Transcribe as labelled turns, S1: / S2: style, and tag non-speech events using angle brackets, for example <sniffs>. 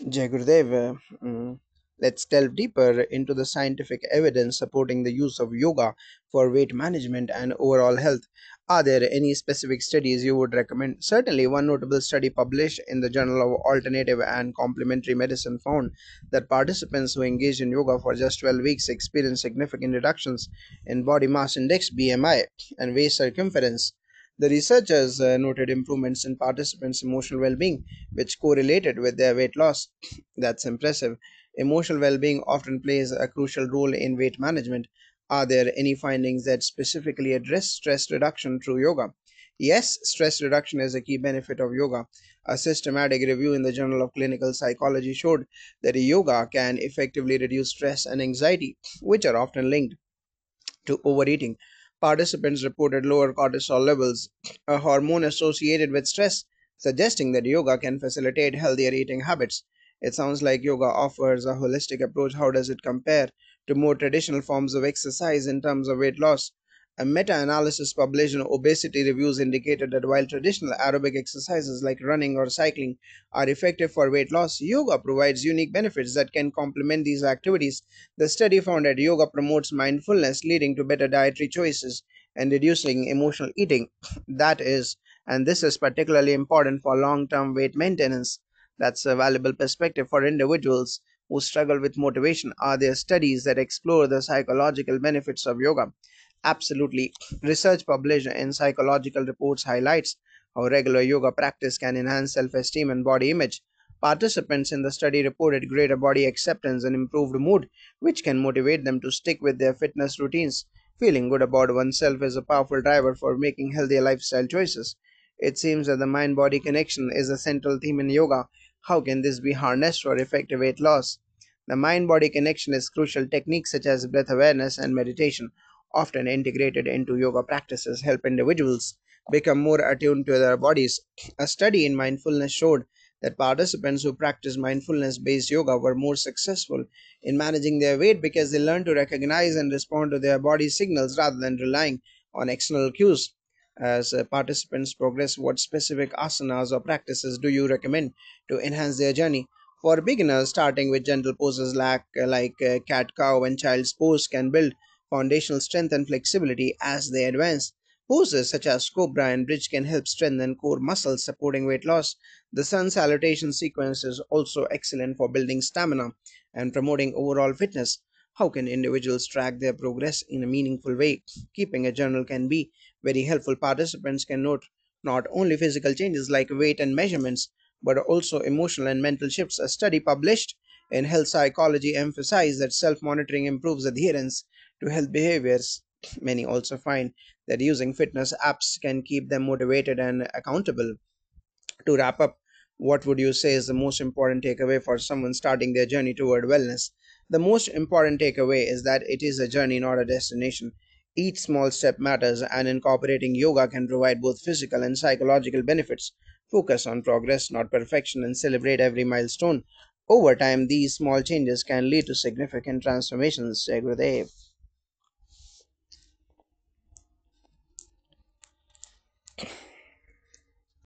S1: Uh, mm, let's delve deeper into the scientific evidence supporting the use of yoga for weight management and overall health. Are there any specific studies you would recommend? Certainly, one notable study published in the Journal of Alternative and Complementary Medicine found that participants who engaged in yoga for just 12 weeks experienced significant reductions in body mass index BMI and waist circumference the researchers uh, noted improvements in participants' emotional well being, which correlated with their weight loss. <coughs> That's impressive. Emotional well being often plays a crucial role in weight management. Are there any findings that specifically address stress reduction through yoga? Yes, stress reduction is a key benefit of yoga. A systematic review in the Journal of Clinical Psychology showed that yoga can effectively reduce stress and anxiety, which are often linked to overeating. Participants reported lower cortisol levels, a hormone associated with stress, suggesting that yoga can facilitate healthier eating habits. It sounds like yoga offers a holistic approach. How does it compare to more traditional forms of exercise in terms of weight loss? A meta analysis published in Obesity Reviews indicated that while traditional aerobic exercises like running or cycling are effective for weight loss, yoga provides unique benefits that can complement these activities. The study found that yoga promotes mindfulness, leading to better dietary choices and reducing emotional eating. <sniffs> That is, and this is particularly important for long term weight maintenance. That's a valuable perspective for individuals who struggle with motivation. Are there studies that explore the psychological benefits of yoga? Absolutely. Research published in Psychological Reports highlights how regular yoga practice can enhance self esteem and body image. Participants in the study reported greater body acceptance and improved mood, which can motivate them to stick with their fitness routines. Feeling good about oneself is a powerful driver for making healthier lifestyle choices. It seems that the mind body connection is a central theme in yoga. How can this be harnessed for effective weight loss? The mind body connection is crucial. Techniques such as breath awareness and meditation often integrated into yoga practices, help individuals become more attuned to their bodies. A study in mindfulness showed that participants who practiced mindfulness based yoga were more successful in managing their weight because they learned to recognize and respond to their body signals rather than relying on external cues. As uh, participants progress, what specific asanas or practices do you recommend to enhance their journey? For beginners, starting with gentle poses like, like uh, cat cow and child's pose can build foundational strength and flexibility as they advance. Poses such as cobra and bridge can help strengthen core muscles, supporting weight loss. The sun salutation sequence is also excellent for building stamina and promoting overall fitness. How can individuals track their progress in a meaningful way? Keeping a journal can be very helpful. Participants can note not only physical changes like weight and measurements, but also emotional and mental shifts. A study published in Health Psychology emphasized that self monitoring improves adherence to health behaviors. Many also find that using fitness apps can keep them motivated and accountable. To wrap up, what would you say is the most important takeaway for someone starting their journey toward wellness? The most important takeaway is that it is a journey, not a destination. Each small step matters, and incorporating yoga can provide both physical and psychological benefits. Focus on progress, not perfection, and celebrate every milestone. Over time, these small changes can lead to significant transformations. Jai.